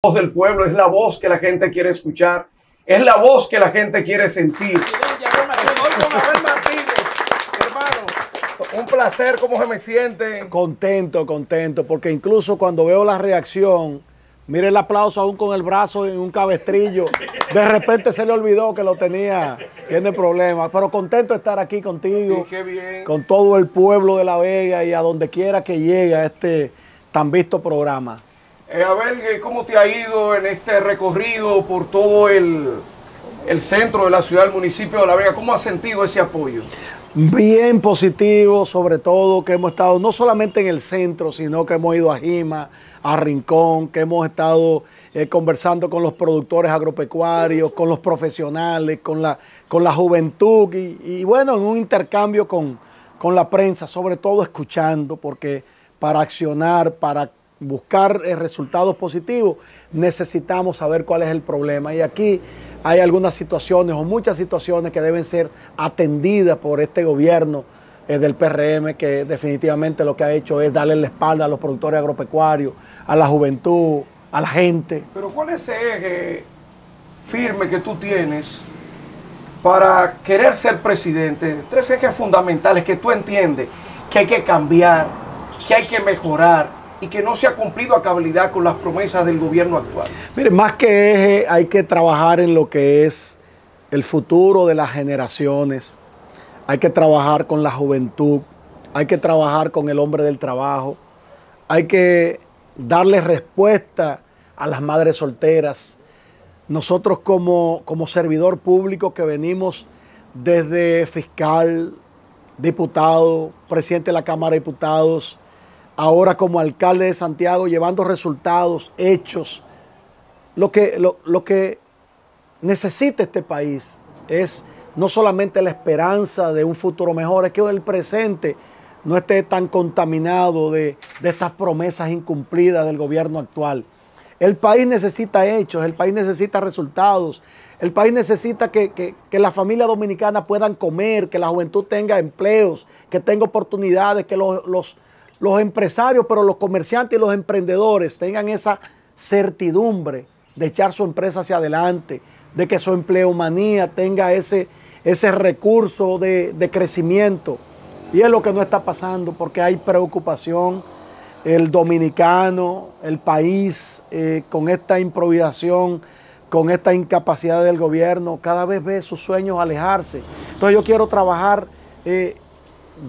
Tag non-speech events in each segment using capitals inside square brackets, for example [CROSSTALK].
voz del pueblo, es la voz que la gente quiere escuchar, es la voz que la gente quiere sentir. Un placer, ¿cómo se me siente? Contento, contento, porque incluso cuando veo la reacción, mire el aplauso aún con el brazo en un cabestrillo, de repente se le olvidó que lo tenía, tiene problemas, pero contento de estar aquí contigo, qué bien. con todo el pueblo de La Vega y a donde quiera que llegue a este tan visto programa. Eh, a ver, eh, ¿cómo te ha ido en este recorrido por todo el, el centro de la ciudad, el municipio de La Vega? ¿Cómo has sentido ese apoyo? Bien positivo, sobre todo que hemos estado no solamente en el centro, sino que hemos ido a Jima, a Rincón, que hemos estado eh, conversando con los productores agropecuarios, con los profesionales, con la, con la juventud y, y bueno, en un intercambio con, con la prensa, sobre todo escuchando, porque para accionar, para buscar eh, resultados positivos, necesitamos saber cuál es el problema. Y aquí hay algunas situaciones o muchas situaciones que deben ser atendidas por este gobierno eh, del PRM, que definitivamente lo que ha hecho es darle la espalda a los productores agropecuarios, a la juventud, a la gente. Pero ¿cuál es ese eje firme que tú tienes para querer ser presidente? Tres ejes fundamentales que tú entiendes que hay que cambiar, que hay que mejorar y que no se ha cumplido a cabalidad con las promesas del gobierno actual. Mire, más que eje, hay que trabajar en lo que es el futuro de las generaciones. Hay que trabajar con la juventud, hay que trabajar con el hombre del trabajo, hay que darle respuesta a las madres solteras. Nosotros como, como servidor público que venimos desde fiscal, diputado, presidente de la Cámara de Diputados, ahora como alcalde de Santiago, llevando resultados, hechos. Lo que, lo, lo que necesita este país es no solamente la esperanza de un futuro mejor, es que el presente no esté tan contaminado de, de, estas promesas incumplidas del gobierno actual. El país necesita hechos, el país necesita resultados, el país necesita que, que, que la familia dominicana puedan comer, que la juventud tenga empleos, que tenga oportunidades, que los, los los empresarios, pero los comerciantes y los emprendedores tengan esa certidumbre de echar su empresa hacia adelante, de que su empleomanía tenga ese, ese recurso de, de crecimiento. Y es lo que no está pasando porque hay preocupación. El dominicano, el país, eh, con esta improvisación, con esta incapacidad del gobierno, cada vez ve sus sueños alejarse. Entonces yo quiero trabajar eh,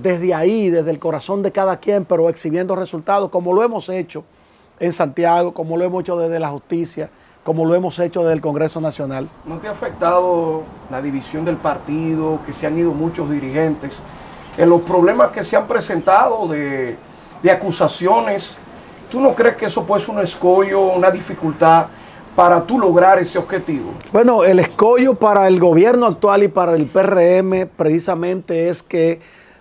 desde ahí, desde el corazón de cada quien, pero exhibiendo resultados, como lo hemos hecho en Santiago, como lo hemos hecho desde la justicia, como lo hemos hecho desde el Congreso Nacional. ¿No te ha afectado la división del partido, que se han ido muchos dirigentes, en los problemas que se han presentado de, de acusaciones? ¿Tú no crees que eso puede ser un escollo, una dificultad para tú lograr ese objetivo? Bueno, el escollo para el gobierno actual y para el PRM precisamente es que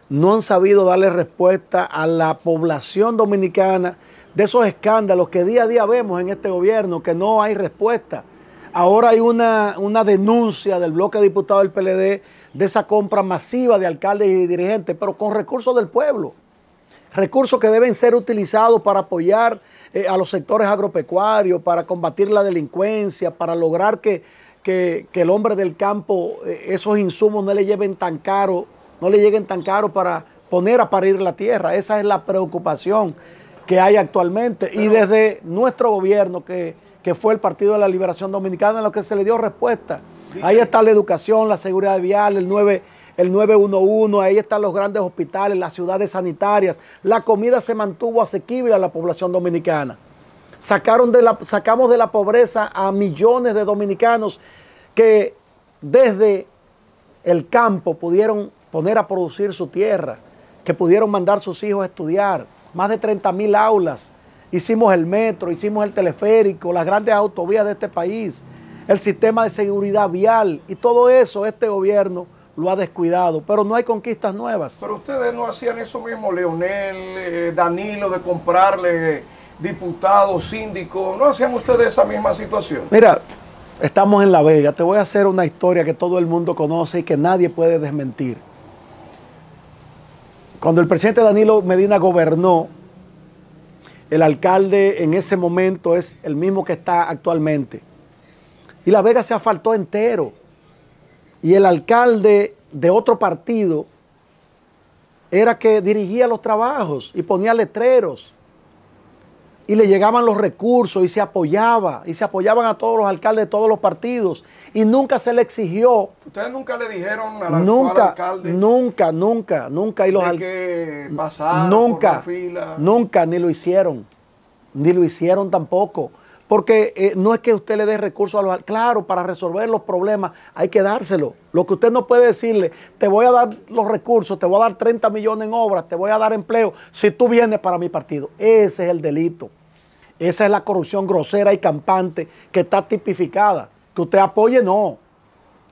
no han sabido darle respuesta a la población dominicana de esos escándalos que día a día vemos en este gobierno, que no hay respuesta. Ahora hay una, una denuncia del bloque de diputados del PLD de esa compra masiva de alcaldes y dirigentes, pero con recursos del pueblo. Recursos que deben ser utilizados para apoyar eh, a los sectores agropecuarios, para combatir la delincuencia, para lograr que, que, el hombre del campo eh, esos insumos no le lleven tan caro no le lleguen tan caro para poner a parir la tierra. Esa es la preocupación que hay actualmente. Pero, y desde nuestro gobierno, que, que, fue el Partido de la Liberación Dominicana, en lo que se le dio respuesta. Dice, ahí está la educación, la seguridad vial, el 9, el 911, ahí están los grandes hospitales, las ciudades sanitarias. La comida se mantuvo asequible a la población dominicana. Sacaron de la, sacamos de la pobreza a millones de dominicanos que desde el campo pudieron poner a producir su tierra, que pudieron mandar sus hijos a estudiar, más de 30 mil aulas. Hicimos el metro, hicimos el teleférico, las grandes autovías de este país, el sistema de seguridad vial y todo eso este gobierno lo ha descuidado, pero no hay conquistas nuevas. Pero ustedes no hacían eso mismo, Leonel, eh, Danilo, de comprarle diputados, síndicos, ¿no hacían ustedes esa misma situación? Mira, estamos en La Vega, te voy a hacer una historia que todo el mundo conoce y que nadie puede desmentir. Cuando el presidente Danilo Medina gobernó, el alcalde en ese momento es el mismo que está actualmente. Y La Vega se asfaltó entero. Y el alcalde de otro partido era que dirigía los trabajos y ponía letreros y le llegaban los recursos y se apoyaba, y se apoyaban a todos los alcaldes de todos los partidos, y nunca se le exigió. ¿Ustedes nunca le dijeron al nunca, alcalde? Nunca, nunca, nunca. Y los de que nunca, nunca, ni lo hicieron, ni lo hicieron tampoco. Porque eh, no es que usted le dé recursos a los Claro, para resolver los problemas hay que dárselo. Lo que usted no puede decirle, te voy a dar los recursos, te voy a dar 30 millones en obras, te voy a dar empleo, si tú vienes para mi partido. Ese es el delito. Esa es la corrupción grosera y campante que está tipificada. Que usted apoye, no.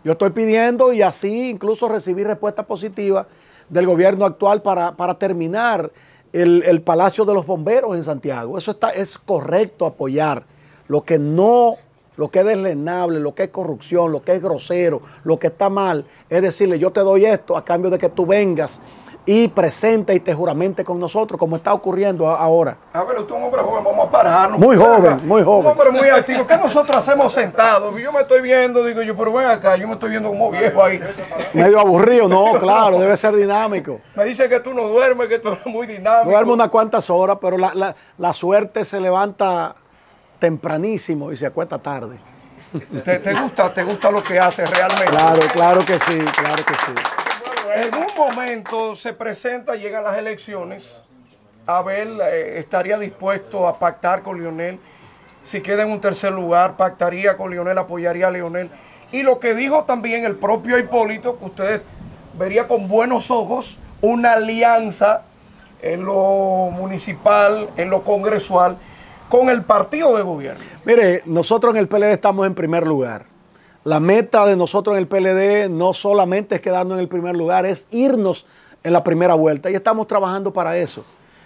Yo estoy pidiendo y así incluso recibí respuesta positiva del gobierno actual para, terminar el, Palacio de los Bomberos en Santiago. Eso está, es correcto apoyar. Lo que no, lo que es deslenable, lo que es corrupción, lo que es grosero, lo que está mal, es decirle, yo te doy esto a cambio de que tú vengas y presente y te juramente con nosotros, como está ocurriendo ahora. A ver, usted es un hombre joven, vamos a pararnos. Muy joven, muy joven. Un hombre muy activo. ¿Qué nosotros hacemos sentados? Yo me estoy viendo, digo yo, pero ven acá, yo me estoy viendo como viejo ahí. Medio aburrido, no, claro, debe ser dinámico. Me dice que tú no duermes, que tú eres muy dinámico. Duerme unas cuantas horas, pero la, la, suerte se levanta tempranísimo y se acuesta tarde. ¿Te, ¿Te, gusta, ¿Te gusta lo que haces realmente? Claro, claro que sí, claro que sí. En un momento se presenta, llegan las elecciones. Abel eh, estaría dispuesto a pactar con Lionel. Si queda en un tercer lugar, pactaría con Lionel, apoyaría a Lionel. Y lo que dijo también el propio Hipólito, que ustedes vería con buenos ojos una alianza en lo municipal, en lo congresual, con el partido de gobierno. Mire, nosotros en el PLD estamos en primer lugar. La meta de nosotros en el PLD no solamente es quedarnos en el primer lugar, es irnos en la primera vuelta. Y estamos trabajando para eso.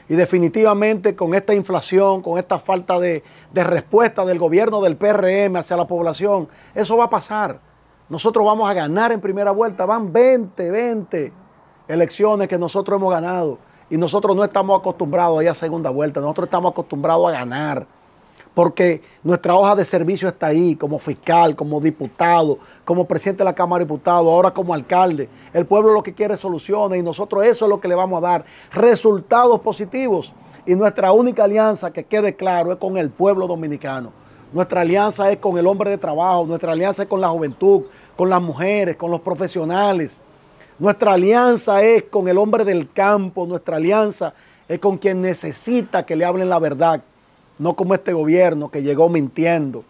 Y definitivamente con esta inflación, con esta falta de, respuesta del gobierno del PRM hacia la población, eso va a pasar. Nosotros vamos a ganar en primera vuelta. Van 20, 20 elecciones que nosotros hemos ganado. Y nosotros no estamos acostumbrados a ir a segunda vuelta. Nosotros estamos acostumbrados a ganar porque nuestra hoja de servicio está ahí, como fiscal, como diputado, como presidente de la Cámara de Diputados, ahora como alcalde. El pueblo lo que quiere es soluciones y nosotros eso es lo que le vamos a dar, resultados positivos. Y nuestra única alianza, que quede claro, es con el pueblo dominicano. Nuestra alianza es con el hombre de trabajo, nuestra alianza es con la juventud, con las mujeres, con los profesionales. Nuestra alianza es con el hombre del campo, nuestra alianza es con quien necesita que le hablen la verdad, no como este gobierno que llegó mintiendo.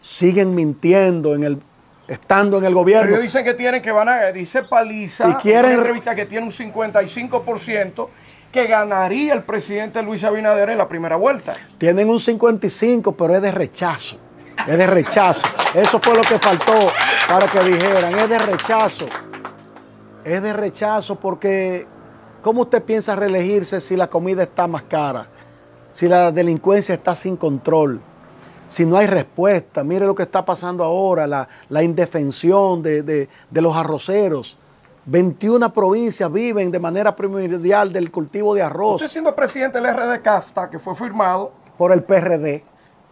Siguen mintiendo en el, estando en el gobierno. Pero ellos dicen que tienen que van a, dice Paliza, y quieren, una entrevista que tiene un 55% que ganaría el presidente Luis Abinader en la primera vuelta. Tienen un 55, pero es de rechazo. Es de rechazo. Eso fue lo que faltó para que dijeran. Es de rechazo. Es de rechazo porque ¿cómo usted piensa reelegirse si la comida está más cara? Si la delincuencia está sin control, si no hay respuesta. Mire lo que está pasando ahora, la, indefensión de, los arroceros. 21 provincias viven de manera primordial del cultivo de arroz. Usted siendo presidente del RD CAFTA, que fue firmado por el PRD.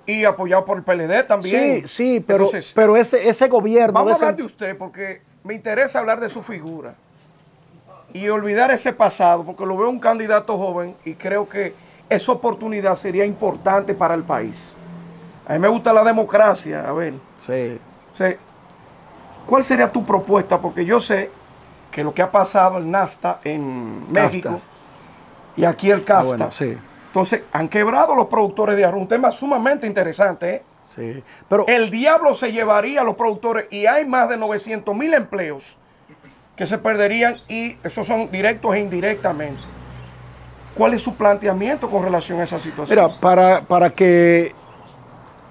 Y apoyado por el PLD también. Sí, sí, pero, pero ese, ese gobierno... Vamos a hablar de usted porque me interesa hablar de su figura. Y olvidar ese pasado, porque lo veo un candidato joven y creo que esa oportunidad sería importante para el país. A mí me gusta la democracia, a ver. Sí. ¿Cuál sería tu propuesta? Porque yo sé que lo que ha pasado en NAFTA en México y aquí el CAFTA. Ah, sí. Entonces, han quebrado los productores de arroz. Un tema sumamente interesante. ¿eh? Sí. Pero, el diablo se llevaría a los productores y hay más de 900 mil empleos que se perderían y esos son directos e indirectamente. ¿Cuál es su planteamiento con relación a esa situación? Mira, para, para que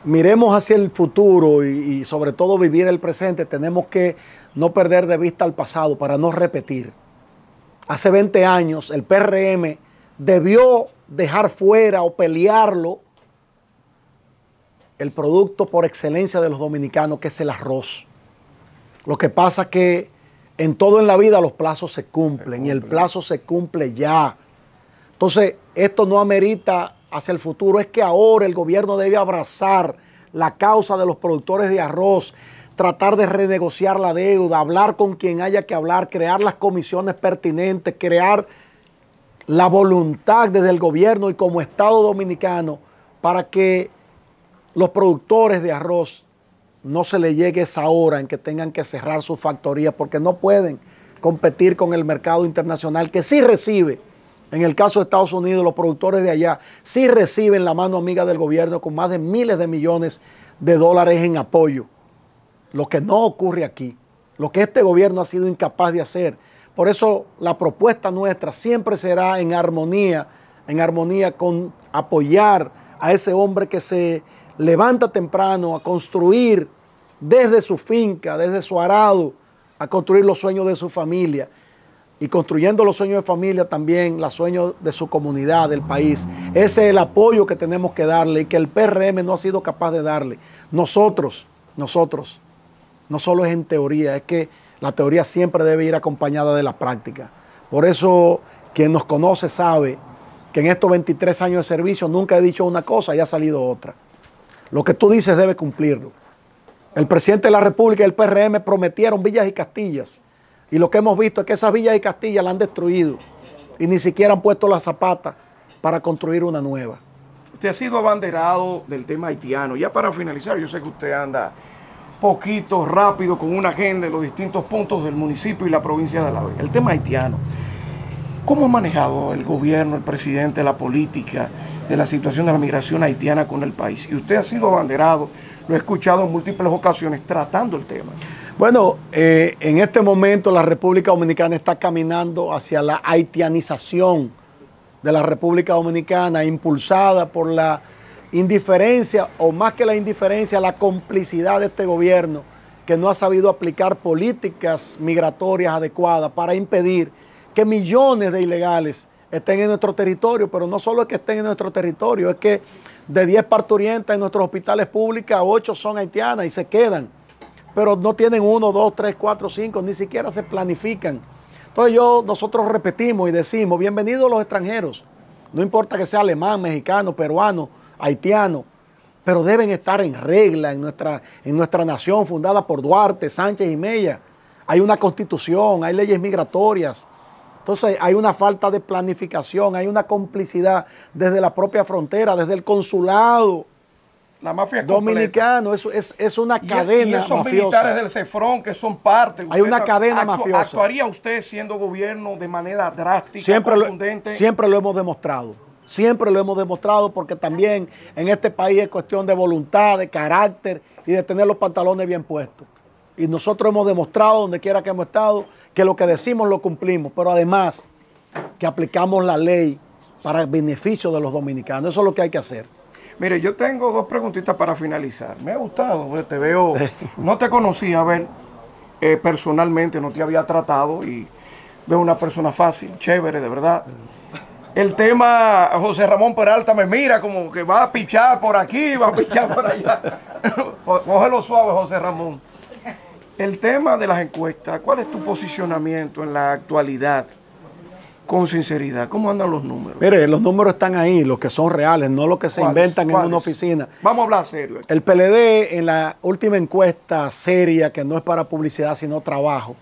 miremos hacia el futuro y, sobre todo vivir el presente, tenemos que no perder de vista el pasado para no repetir. Hace 20 años el PRM debió dejar fuera o pelearlo el producto por excelencia de los dominicanos, que es el arroz. Lo que pasa que en todo en la vida los plazos se cumplen y el plazo se cumple ya. Entonces, esto no amerita hacia el futuro es que ahora el gobierno debe abrazar la causa de los productores de arroz, tratar de renegociar la deuda, hablar con quien haya que hablar, crear las comisiones pertinentes, crear la voluntad desde el gobierno y como Estado dominicano para que los productores de arroz no se les llegue esa hora en que tengan que cerrar sus factorías porque no pueden competir con el mercado internacional que sí recibe. En el caso de Estados Unidos, los productores de allá sí reciben la mano amiga del gobierno con más de miles de millones de dólares en apoyo. Lo que no ocurre aquí, lo que este gobierno ha sido incapaz de hacer. Por eso la propuesta nuestra siempre será en armonía, en armonía con apoyar a ese hombre que se levanta temprano a construir desde su finca, desde su arado, a construir los sueños de su familia y construyendo los sueños de familia también, los sueños de su comunidad, del país. Ese es el apoyo que tenemos que darle y que el PRM no ha sido capaz de darle. Nosotros, nosotros, no solo es en teoría, es que la teoría siempre debe ir acompañada de la práctica. Por eso quien nos conoce sabe que en estos 23 años de servicio nunca he dicho una cosa y ha salido otra. Lo que tú dices debe cumplirlo. El presidente de la República y el PRM prometieron villas y castillas. Y lo que hemos visto es que esas villas y castillas la han destruido. Y ni siquiera han puesto la zapata para construir una nueva. Usted ha sido abanderado del tema haitiano. Ya para finalizar, yo sé que usted anda poquito rápido con una agenda en los distintos puntos del municipio y la provincia de La Vega. El tema haitiano. ¿Cómo ha manejado el gobierno, el presidente, la política de la situación de la migración haitiana con el país? Y usted ha sido abanderado, lo he escuchado en múltiples ocasiones tratando el tema. Bueno, eh, en este momento la República Dominicana está caminando hacia la haitianización de la República Dominicana, impulsada por la indiferencia, o más que la indiferencia, la complicidad de este gobierno que no ha sabido aplicar políticas migratorias adecuadas para impedir que millones de ilegales estén en nuestro territorio, pero no solo es que estén en nuestro territorio, es que de 10 parturientas en nuestros hospitales públicos, 8 son haitianas y se quedan, pero no tienen 1, 2, 3, 4, 5, ni siquiera se planifican. Entonces yo, nosotros repetimos y decimos, bienvenidos los extranjeros, no importa que sea alemán, mexicano, peruano, haitiano, pero deben estar en regla en nuestra, en nuestra nación fundada por Duarte, Sánchez y Mella. Hay una constitución, hay leyes migratorias, entonces hay una falta de planificación, hay una complicidad desde la propia frontera, desde el consulado. La mafia dominicano, eso es, es, una cadena y esos militares del CEFRON que son parte. Hay una cadena mafiosa. ¿Actuaría usted siendo gobierno de manera drástica, siempre Lo, siempre lo hemos demostrado. Siempre lo hemos demostrado porque también en este país es cuestión de voluntad, de carácter y de tener los pantalones bien puestos. Y nosotros hemos demostrado, donde quiera que hemos estado, que lo que decimos lo cumplimos, pero además que aplicamos la ley para el beneficio de los dominicanos. Eso es lo que hay que hacer. Mire, yo tengo dos preguntitas para finalizar. Me ha gustado, pues, te veo, [LAUGHS] no te conocía, a ver, eh, personalmente, no te había tratado y veo una persona fácil, chévere, de verdad. El tema, José Ramón Peralta me mira como que va a pichar por aquí, va a pichar por allá. [LAUGHS] Cógelo suave, José Ramón. El tema de las encuestas, ¿cuál es tu posicionamiento en la actualidad? Con sinceridad, ¿cómo andan los números? Mire, los números están ahí, los que son reales, no los que se inventan en una oficina. Vamos a hablar serio. El PLD en la última encuesta seria, que no es para publicidad, sino trabajo,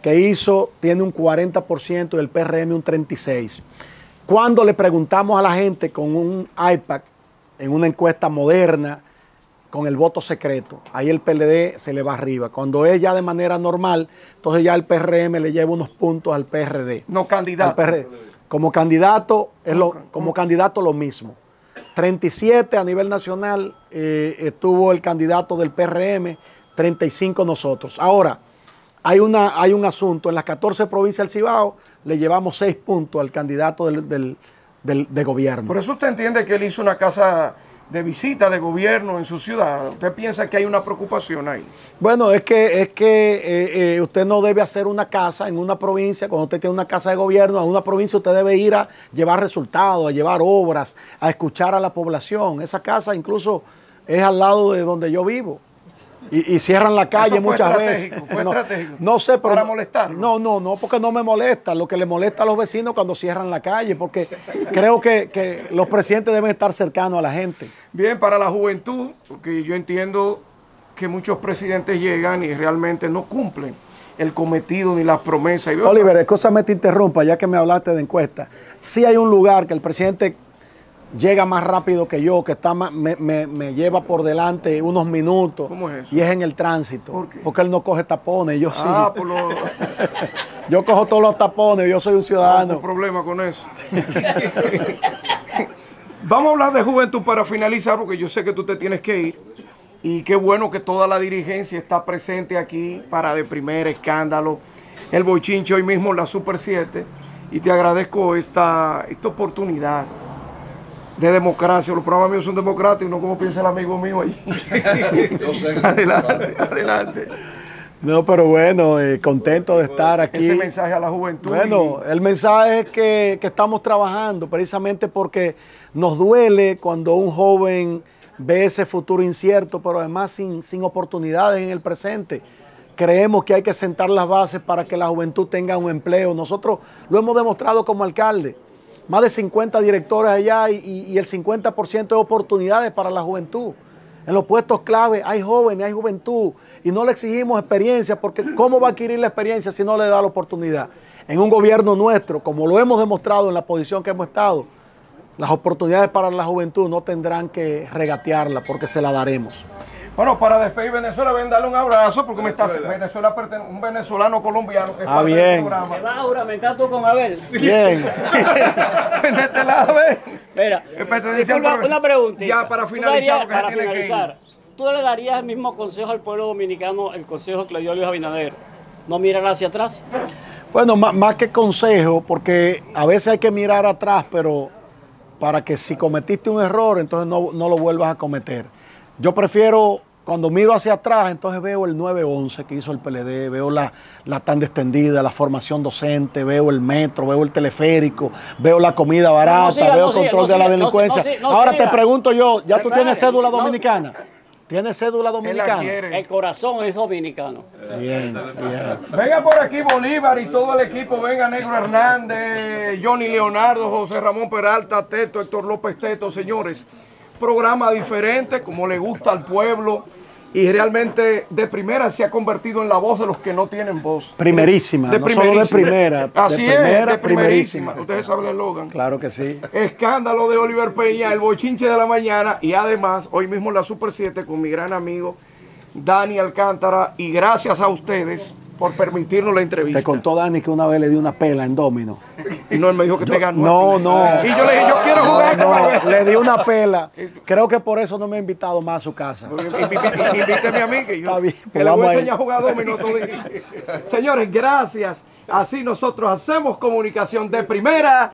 que hizo, tiene un 40% y el PRM un 36%. Cuando le preguntamos a la gente con un iPad en una encuesta moderna, con el voto secreto. Ahí el PLD se le va arriba. Cuando es ya de manera normal, entonces ya el PRM le lleva unos puntos al PRD. No candidato. Como candidato, es lo, como candidato lo mismo. 37 a nivel nacional eh, estuvo el candidato del PRM, 35 nosotros. Ahora, hay, una, hay un asunto, en las 14 provincias del Cibao le llevamos 6 puntos al candidato del, de gobierno. Por eso usted entiende que él hizo una casa de visita de gobierno en su ciudad. ¿Usted piensa que hay una preocupación ahí? Bueno, es que, es que eh, eh, usted no debe hacer una casa en una provincia, cuando usted tiene una casa de gobierno, a una provincia usted debe ir a llevar resultados, a llevar obras, a escuchar a la población. Esa casa incluso es al lado de donde yo vivo. Y, y cierran la calle Eso fue muchas veces. fue [LAUGHS] no, estratégico. no sé, pero. Para no- molestarlo. No, no, no, porque no me molesta. Lo que le molesta a los vecinos cuando cierran la calle, porque creo que, que los presidentes deben estar cercanos a la gente. Bien, para la juventud, porque yo entiendo que muchos presidentes llegan y realmente no cumplen el cometido ni las promesas. Y Oliver, escúchame te interrumpa, ya que me hablaste de encuesta. Sí hay un lugar que el presidente llega más rápido que yo, que está más- me, me- me lleva por delante unos minutos. ¿Cómo es eso? Y es en el tránsito. ¿Por qué? Porque él no coge tapones, yo sí. Ah, por lo... [LAUGHS] Yo cojo todos los tapones, yo soy un no ciudadano. problema con eso. [LAUGHS] Vamos a hablar de juventud para finalizar, porque yo sé que tú te tienes que ir. Y qué bueno que toda la dirigencia está presente aquí para de primer escándalo. El bochinche hoy mismo en la Super 7. Y te agradezco esta, esta oportunidad de democracia. Los programas míos son democráticos, no como piensa el amigo mío allí. [LAUGHS] [LAUGHS] adelante, adelante. No, pero bueno, eh, contento de estar aquí. Ese mensaje a la juventud. Bueno, el mensaje es que, que estamos trabajando precisamente porque nos duele cuando un joven ve ese futuro incierto, pero además sin, sin oportunidades en el presente. Creemos que hay que sentar las bases para que la juventud tenga un empleo. Nosotros lo hemos demostrado como alcalde. Más de 50 directores allá y, y- el 50% de oportunidades para la juventud. En los puestos clave hay jóvenes, hay juventud y no le exigimos experiencia porque ¿cómo va a adquirir la experiencia si no le da la oportunidad? En un gobierno nuestro, como lo hemos demostrado en la posición que hemos estado, las oportunidades para la juventud no tendrán que regatearla porque se la daremos. Bueno, para despedir Venezuela, ven darle un abrazo porque me está Venezuela pertene- un venezolano colombiano que es Ah, parte bien. del programa. ¿Te vas a juramentar tú con Abel? Bien. [LAUGHS] De este lado, ven. Mira, disculpa, una preguntita. Ya, para finalizar, darías- porque se para tiene que ir. finalizar, ¿tú le darías el mismo consejo al pueblo dominicano, el consejo que le dio Luis Abinader? No mirar hacia atrás. Bueno, má- más, que consejo, porque a veces hay que mirar atrás, pero para que si cometiste un error, entonces no, no lo vuelvas a cometer. Yo prefiero, cuando miro hacia atrás, entonces veo el 911 que hizo el PLD, veo la, la tanda extendida, la formación docente, veo el metro, veo el teleférico, veo la comida barata, siga, veo no el siga, control no de la delincuencia. Ahora siga. te pregunto yo, ¿ya tú tienes cédula no. dominicana? ¿Tienes cédula dominicana? El corazón es dominicano. Bien, bien. Venga por aquí Bolívar y todo el equipo. Venga Negro Hernández, Johnny Leonardo, José Ramón Peralta, Teto, Héctor López Teto, señores. Programa diferente, como le gusta al pueblo. Y realmente de primera se ha convertido en la voz de los que no tienen voz. Primerísima, no solo de primera, de Así es, primera, de primerísima. primerísima. Ustedes saben el eslogan. Claro que sí. Escándalo de Oliver Peña, el bochinche de la mañana y además hoy mismo en la Super 7 con mi gran amigo Dani Alcántara y gracias a ustedes por permitirnos la entrevista. Te contó Dani que una vez le di una pela en domino. Y [LAUGHS] no, él me dijo que te ganó. No, no. Y yo le dije, yo quiero jugar No, él. le di una pela. [LAUGHS] Creo que por eso no me ha invitado más a su casa. [LAUGHS] Inví- Invíteme a mí que yo Está bien, que pues le voy a enseñar a jugar domino todo. Señores, gracias. Así nosotros hacemos comunicación de primera